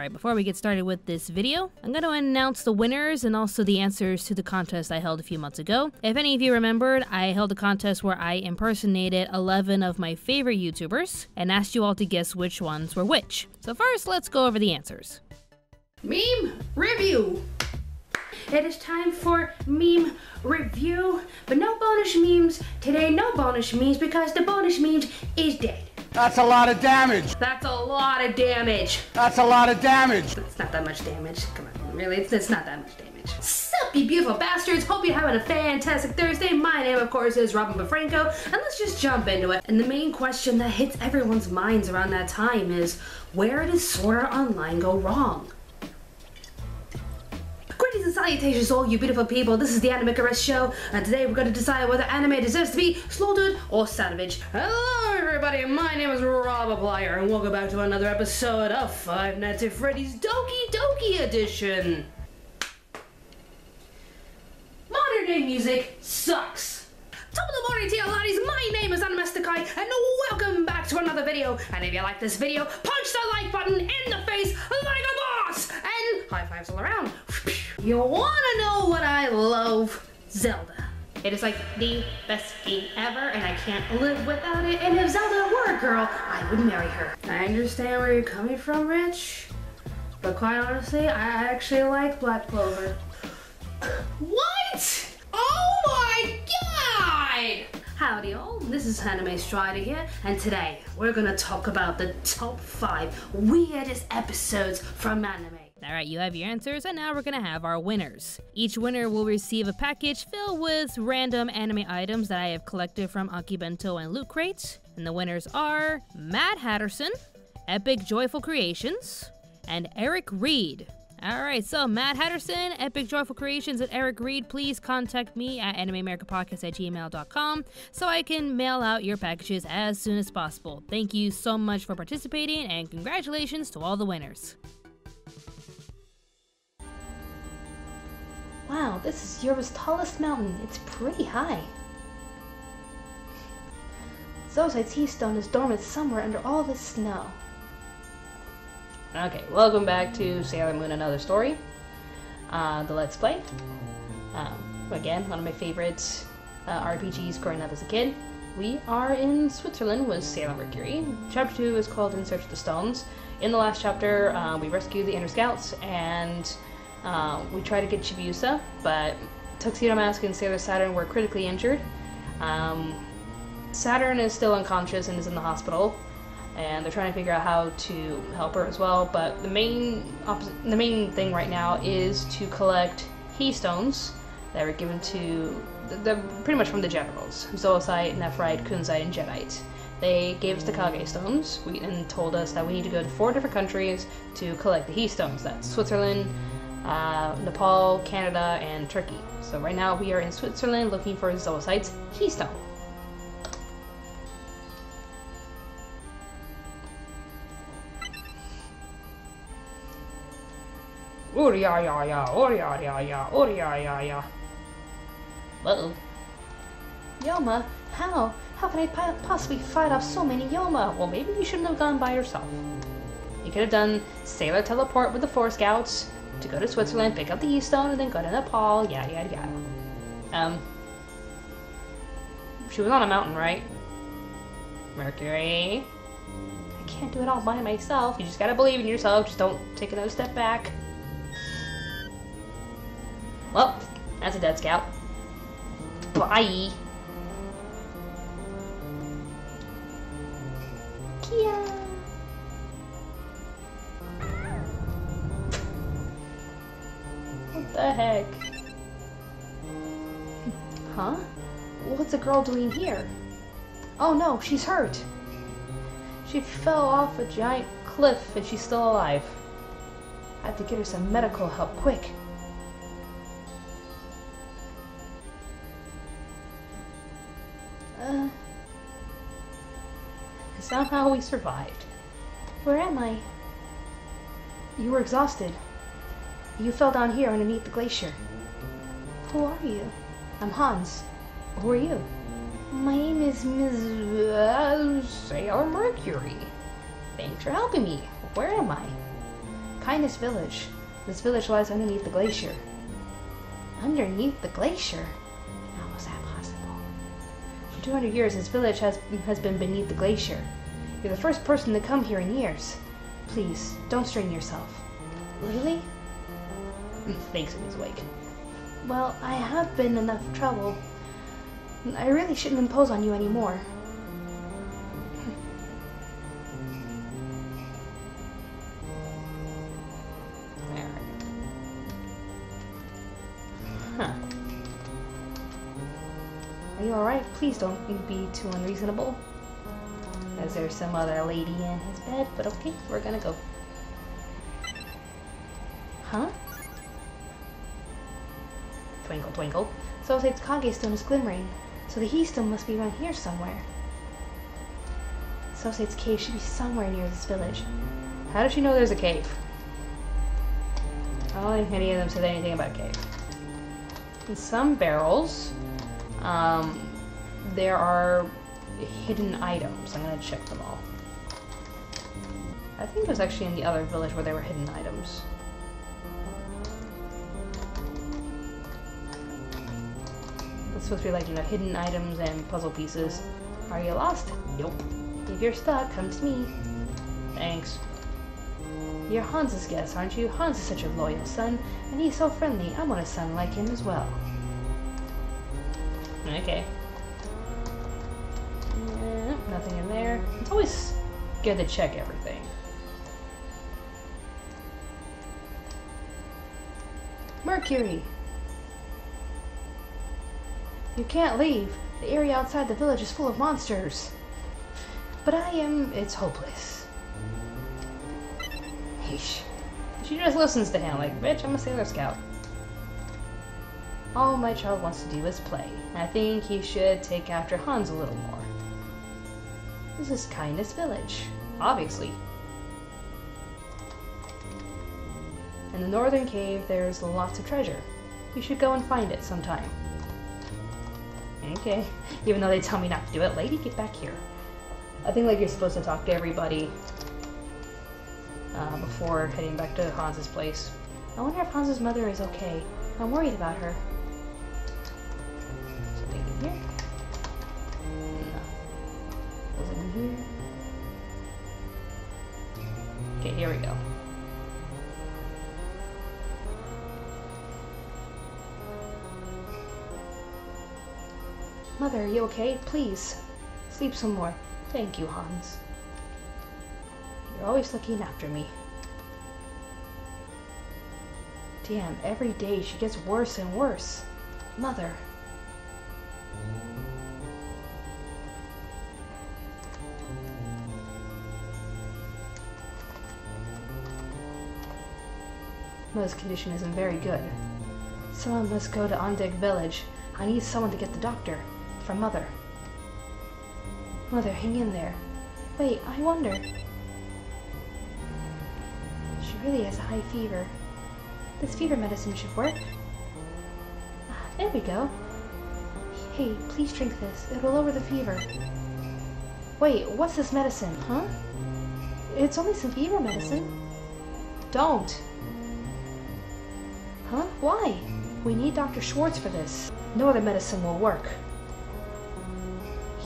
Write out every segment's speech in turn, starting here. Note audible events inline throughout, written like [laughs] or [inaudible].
Alright, before we get started with this video, I'm going to announce the winners and also the answers to the contest I held a few months ago. If any of you remembered, I held a contest where I impersonated 11 of my favorite YouTubers and asked you all to guess which ones were which. So first, let's go over the answers. Meme review. It is time for meme review, but no bonus memes today. No bonus memes because the bonus memes is dead. That's a lot of damage. That's a lot of damage. That's a lot of damage. It's not that much damage. Come on, really? It's, it's not that much damage. Sup, you beautiful bastards. Hope you're having a fantastic Thursday. My name, of course, is Robin Bafranco, and let's just jump into it. And the main question that hits everyone's minds around that time is, where does Sword Art Online go wrong? Greetings and salutations all you beautiful people. This is the Anime Caress Show, and today we're going to decide whether anime deserves to be slaughtered or savage. Hello, everybody. My name is Rob Applier, and welcome back to another episode of Five Nights at Freddy's Doki Doki Edition. Modern day music sucks. Top of the morning to you laddies, my name is Animestikai, and welcome back to another video. And if you like this video, punch the like button in the face like a boss! And high fives all around. [laughs] You wanna know what I love? Zelda. It is like the best game ever, and I can't live without it. And if Zelda were a girl, I would marry her. I understand where you're coming from, Rich. But quite honestly, I actually like Black Clover. [laughs] What? Howdy all, this is Anime Strider here, and today we're gonna talk about the top 5 weirdest episodes from anime. Alright, you have your answers, and now we're gonna have our winners. Each winner will receive a package filled with random anime items that I have collected from Akibento and Loot Crate. And the winners are Matt Hatterson, Epic Joyful Creations, and Eric Reed. Alright, so Matt Hatterson, Epic Joyful Creations, and Eric Reed, please contact me at animeamericapodcast at gmail.com so I can mail out your packages as soon as possible. Thank you so much for participating, and congratulations to all the winners. Wow, this is Europe's tallest mountain. It's pretty high. Zoisite's Hi Stone is dormant somewhere under all this snow. Okay, welcome back to Sailor Moon Another Story, uh, the Let's Play. Um, again, one of my favorite uh, RPGs growing up as a kid. We are in Switzerland with Sailor Mercury. Chapter 2 is called In Search of the Stones. In the last chapter, uh, we rescued the Inner Scouts and uh, we tried to get Chibiusa, but Tuxedo Mask and Sailor Saturn were critically injured. Um, Saturn is still unconscious and is in the hospital, and they're trying to figure out how to help her as well. But the main the main thing right now is to collect Hi Stones that were given to the, pretty much from the generals: Zoisite, Nephrite, Kunzite, and Jadeite. They gave us the Kage stones we, and told us that we need to go to four different countries to collect the Hi Stones. That's Switzerland, uh, Nepal, Canada, and Turkey. So right now we are in Switzerland looking for Zoisite's Keystone. Uriya ya ya, uriya ya ya, uriya ya ya. Uh-oh. Yoma, how? How can I possibly fight off so many Yoma? Well, maybe you shouldn't have gone by yourself. You could have done Sailor Teleport with the Four Scouts, to go to Switzerland, pick up the Hi Stone, and then go to Nepal, yada yada yada. Um, she was on a mountain, right? Mercury. I can't do it all by myself. You just gotta believe in yourself. Just don't take another step back. Well, that's a dead scout. Bye. Kia. What the heck? Huh? What's a girl doing here? Oh no, she's hurt. She fell off a giant cliff and she's still alive. I have to get her some medical help quick. Somehow we survived. Where am I? You were exhausted. You fell down here underneath the glacier. Who are you? I'm Hans. Who are you? My name is Ms. Uh, Sailor Mercury. Thanks for helping me. Where am I? Kindness Village. This village lies underneath the glacier. Underneath the glacier? How was that possible? For 200 years, this village has, has been beneath the glacier. You're the first person to come here in years. Please, don't strain yourself. Really? [laughs] Thanks, he's awake. Well, I have been enough trouble. I really shouldn't impose on you anymore. Huh. Are you alright? Please don't be too unreasonable. Is there some other lady in his bed? But okay, we're gonna go. Huh? Twinkle, twinkle. So it's Kage Stone is glimmering, so the Hi Stone must be around here somewhere. Zoisite's cave should be somewhere near this village. How does she know there's a cave? I don't think any of them said anything about a cave. In some barrels, um, there are hidden items. I'm gonna check them all. I think it was actually in the other village where there were hidden items. It's supposed to be like, you know, hidden items and puzzle pieces. Are you lost? Nope. If you're stuck, come to me. Thanks. You're Hans's guest, aren't you? Hans is such a loyal son, and he's so friendly. I want a son like him as well. Okay. Eh, nothing in there. It's always good to check everything. Mercury! You can't leave. The area outside the village is full of monsters. But I am. It's hopeless. Yeesh. She just listens to him like, bitch, I'm a Sailor Scout. All my child wants to do is play. I think he should take after Hans a little more. This is Kindness Village, obviously. In the northern cave, there's lots of treasure. You should go and find it sometime. Okay, even though they tell me not to do it. Lady, get back here. I think like you're supposed to talk to everybody uh, before heading back to Hans's place. I wonder if Hans's mother is okay. I'm worried about her. You okay? Please, sleep some more. Thank you, Hans. You're always looking after me. Damn, every day she gets worse and worse. Mother. Mother's condition isn't very good. Someone must go to Ondeg village. I need someone to get the doctor. Mother. Mother, hang in there. Wait, I wonder. She really has a high fever. This fever medicine should work. Ah, There we go. Hey, please drink this. It'll lower the fever. Wait, what's this medicine, huh? It's only some fever medicine. Don't. Huh? Why? We need Dr. Schwartz for this. No other medicine will work.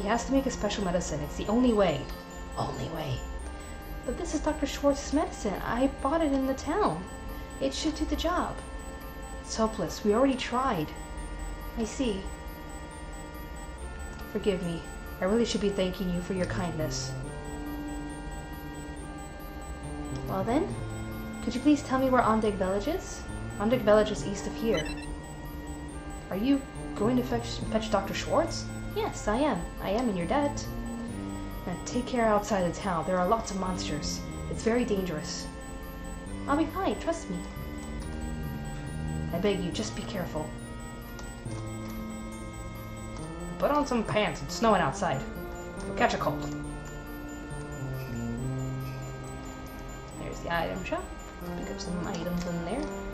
He has to make a special medicine. It's the only way. Only way. But this is Dr. Schwartz's medicine. I bought it in the town. It should do the job. It's hopeless. We already tried. I see. Forgive me. I really should be thanking you for your kindness. Well then, could you please tell me where Ondeg Village is? Ondeg Village is east of here. Are you going to fetch, fetch Dr. Schwartz? Yes, I am. I am in your debt. Now take care outside the town. There are lots of monsters. It's very dangerous. I'll be fine, trust me. I beg you, just be careful. Put on some pants. It's snowing outside. You'll catch a cold. There's the item shop. Pick up some items in there.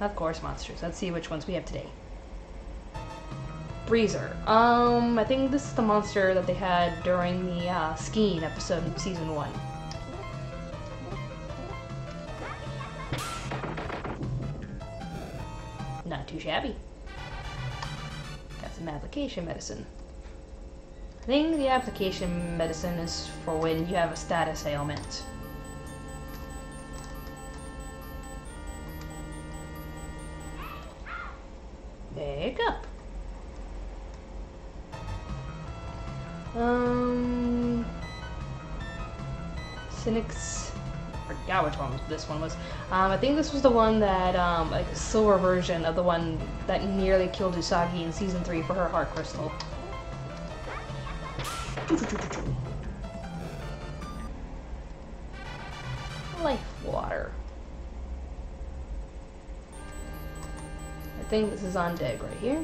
Of course, monsters. Let's see which ones we have today. Breezer. Um, I think this is the monster that they had during the uh, skiing episode in season one. Not too shabby. Got some application medicine. I think the application medicine is for when you have a status ailment. One this one was. Um, I think this was the one that, um, like silver version of the one that nearly killed Usagi in season three for her heart crystal. Life water. I think this is on deck right here.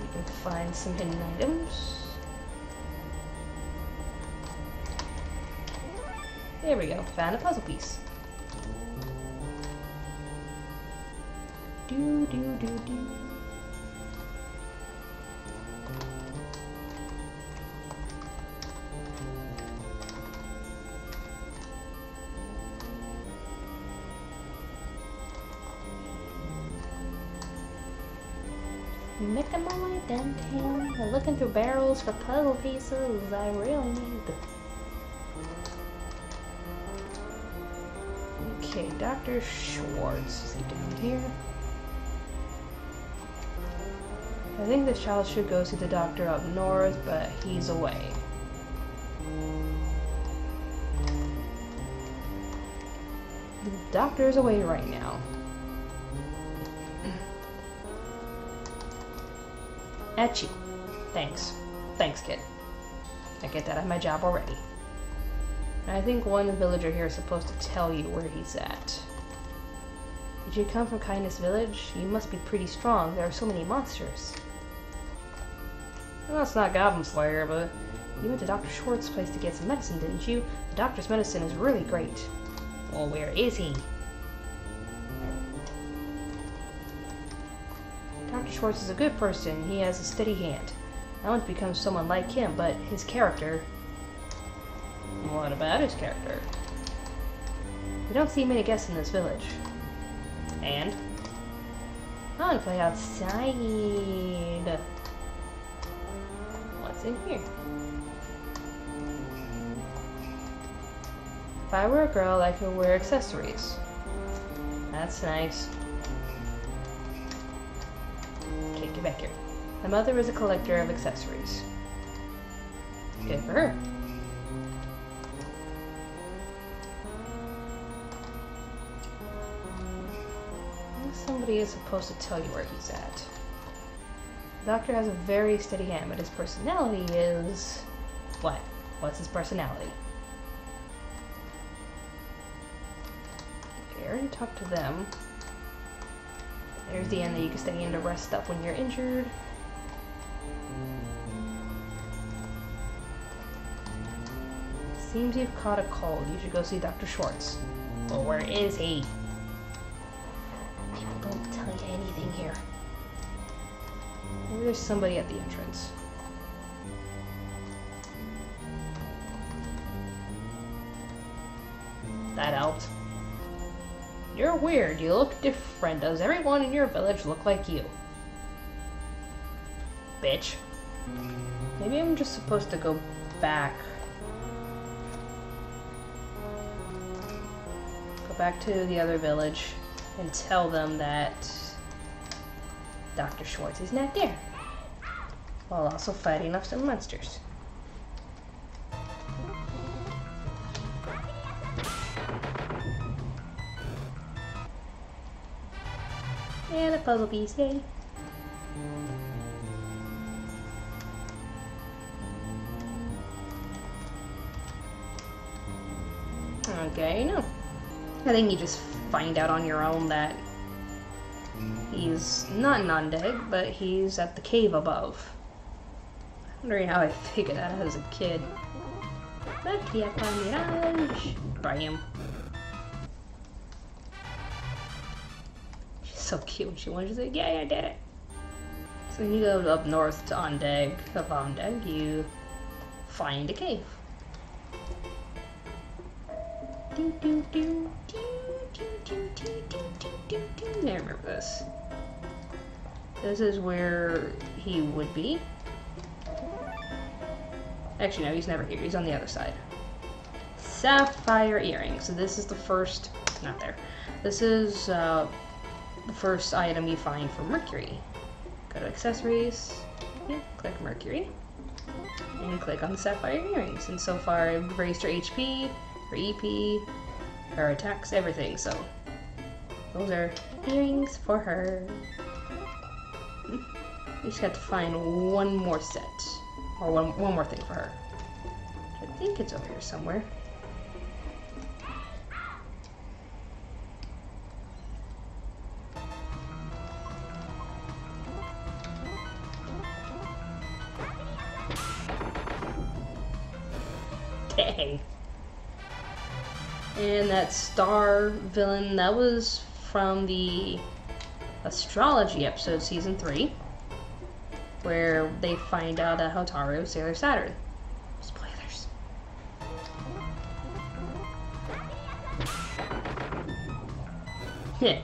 You can find some hidden items. There we go, found a puzzle piece. Do do do do. My way downtown, looking through barrels for puzzle pieces I really need. Okay, Dr. Schwartz. Is he down here? I think this child should go see the doctor up north, but he's away. The doctor is away right now. Etchy. Thanks. Thanks, kid. I get that at my job already. I think one villager here is supposed to tell you where he's at. Did you come from Kindness Village? You must be pretty strong. There are so many monsters. Well, it's not Goblin Slayer, but you went to Dr. Schwartz's place to get some medicine, didn't you? The doctor's medicine is really great. Well, where is he? Dr. Schwartz is a good person. He has a steady hand. I want to become someone like him, but his character... What about his character? We don't see many guests in this village. And? I want to play outside. What's in here? If I were a girl, I could wear accessories. That's nice. Okay, get back here. My mother is a collector of accessories. Good for her. Somebody is supposed to tell you where he's at. The doctor has a very steady hand, but his personality is... What? What's his personality? Okay, I already talked to them. There's the end that you can stay in to rest up when you're injured. Seems you've caught a cold. You should go see Dr. Schwartz. Well, where is he? Anything here. Maybe there's somebody at the entrance. That helped. You're weird. You look different. Does everyone in your village look like you? Bitch. Maybe I'm just supposed to go back. Go back to the other village and tell them that Dr. Schwartz is not there. While also fighting off some monsters. And a puzzle piece, yay. Okay, no. I think you just find out on your own that he's not an undead, but he's at the cave above. I'm wondering how I figured that out as a kid. Bam. She's so cute when she wants to say, yeah, I did it. So you go up north to Ondeg. Of Ondeg, you find a cave. Do, do, do, do, I remember this. This is where he would be. Actually, no, he's never here. He's on the other side. Sapphire earring. So this is the first, not there. This is uh, the first item you find for Mercury. Go to accessories, click Mercury, and click on the sapphire earrings. And so far, I've raised her HP, her EP, her attacks, everything. So those are earrings for her. We just got to find one more set, or one one more thing for her. I think it's over here somewhere. Dang. And that star villain, that was from the astrology episode, season three, where they find out that Hotaru Sailor Saturn. Spoilers. Yeah.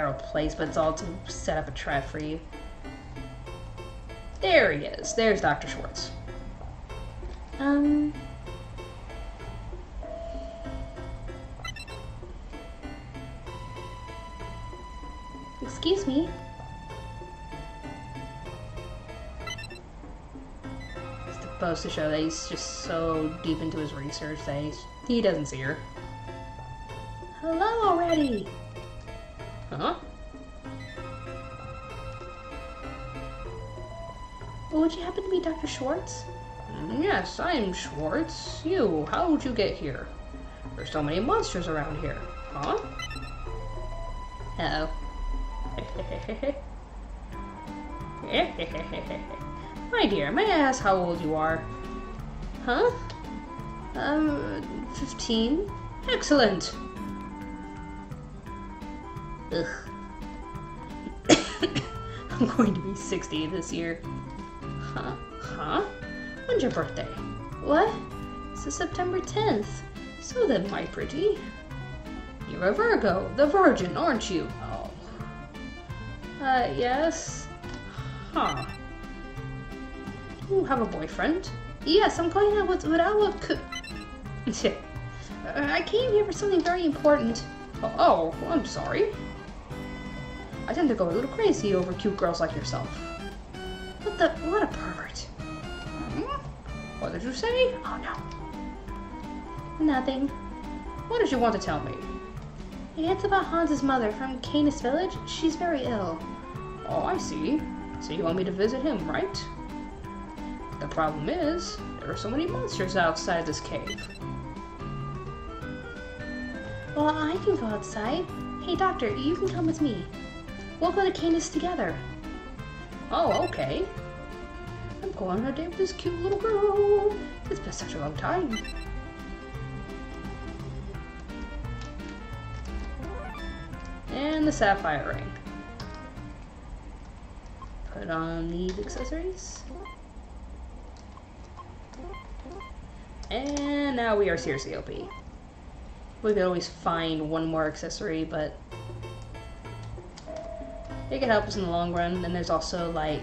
Narrow place, but it's all to set up a trap for you. There he is. There's Dr. Schwartz. Um. Excuse me. It's supposed to show that he's just so deep into his research that he doesn't see her. Hello already! Huh? Would you happen to be Dr. Schwartz? Yes, I'm Schwartz. You, how'd you get here? There's so many monsters around here. Huh? Uh-oh. [laughs] My dear, may I ask how old you are? Huh? Um, 15? Excellent! Ugh. [coughs] I'm going to be 60 this year. Huh? Huh? When's your birthday? What? It's September 10th. So then, my pretty. You're a Virgo, the Virgin, aren't you? Oh. Uh, yes. Huh. You have a boyfriend? Yes, I'm going out with, co- Uh, [laughs] I came here for something very important. Oh, oh, I'm sorry. I tend to go a little crazy over cute girls like yourself. What the? What a pervert. Hmm? What did you say? Oh no. Nothing. What did you want to tell me? It's about Hans's mother from Canis Village. She's very ill. Oh, I see. So you want me to visit him, right? The problem is, there are so many monsters outside this cave. Well, I can go outside. Hey, Doctor, you can come with me. We'll go to Canis together. Oh, okay. I'm going on a date with this cute little girl. It's been such a long time. And the sapphire ring. Put on these accessories. And now we are seriously OP. We could always find one more accessory, but it could help us in the long run. And there's also like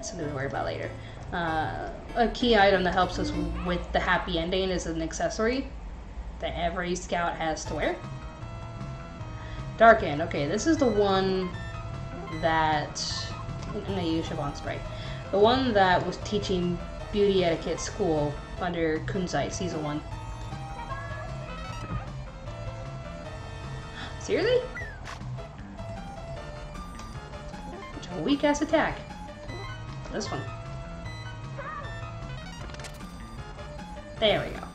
something to worry about later. Uh, a key item that helps us with the happy ending is an accessory that every scout has to wear. Dark End. Okay, this is the one that I'm gonna use Shabon spray. The one that was teaching beauty etiquette school under Kunzite season one. Seriously? Weak ass attack. This one. There we go.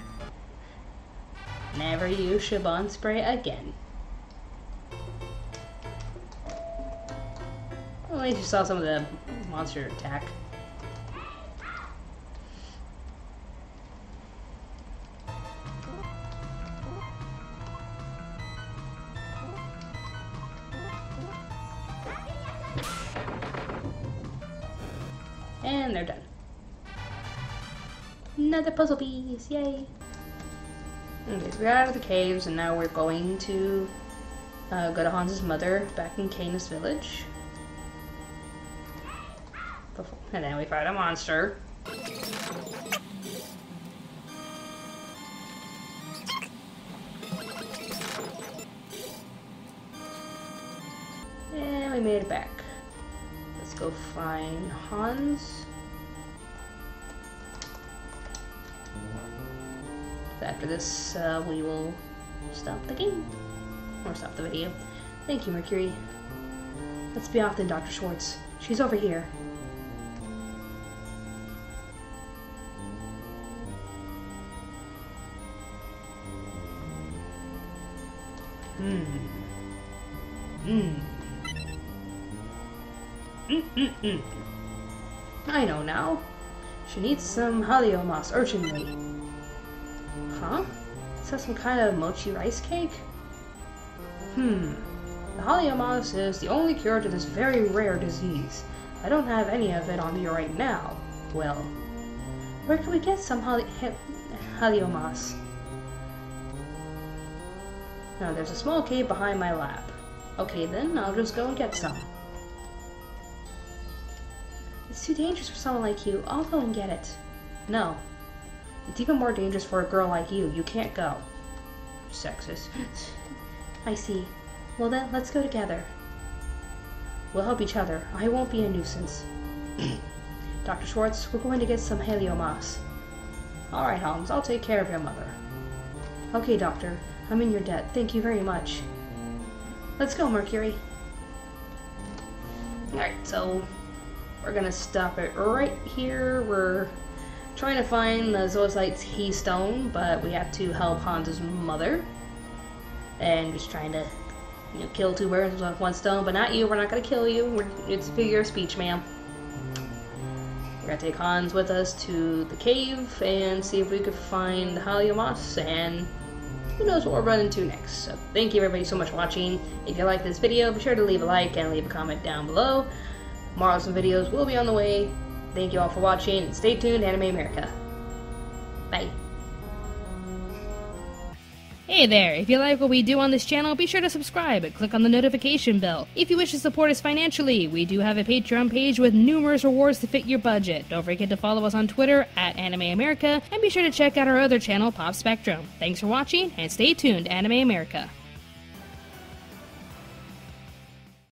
Never use Shabon spray again. Well, at least you saw some of the monster attack. Another puzzle piece, yay! Okay, so we're out of the caves and now we're going to uh, go to Hans's mother back in Canis village. And then we fight a monster. And we made it back. Let's go find Hans. After this, uh, we will stop the game. Or stop the video. Thank you, Mercury. Let's be off then, Dr. Schwartz. She's over here. Hmm. Hmm. Mm-mm-mm. I know now. She needs some Halios urgently. Huh? Is that some kind of mochi rice cake? Hmm. The Halios is the only cure to this very rare disease. I don't have any of it on me right now. Well, where can we get some Hali Halios? Now, there's a small cave behind my lab. Okay then, I'll just go and get some. It's too dangerous for someone like you. I'll go and get it. No. It's even more dangerous for a girl like you. You can't go. Sexist. I see. Well then, let's go together. We'll help each other. I won't be a nuisance. [clears throat] Dr. Schwartz, we're going to get some Halios. Alright, Holmes, I'll take care of your mother. Okay, Doctor. I'm in your debt. Thank you very much. Let's go, Mercury. Alright, so we're gonna stop it right here. We're trying to find the Zoisite's Keystone, but we have to help Hans's mother. And just trying to you know, kill two birds with one stone, but not you. We're not gonna kill you. We're, it's figure of speech, ma'am. We're gonna take Hans with us to the cave and see if we could find the Halios and who knows what we'll run into next. So thank you everybody so much for watching. If you like this video, be sure to leave a like and leave a comment down below. More awesome videos will be on the way. Thank you all for watching and stay tuned, Anime America. Bye. Hey there, if you like what we do on this channel, be sure to subscribe and click on the notification bell. If you wish to support us financially, we do have a Patreon page with numerous rewards to fit your budget. Don't forget to follow us on Twitter at Anime America, and be sure to check out our other channel, Pop Spectrum. Thanks for watching, and stay tuned, Anime America.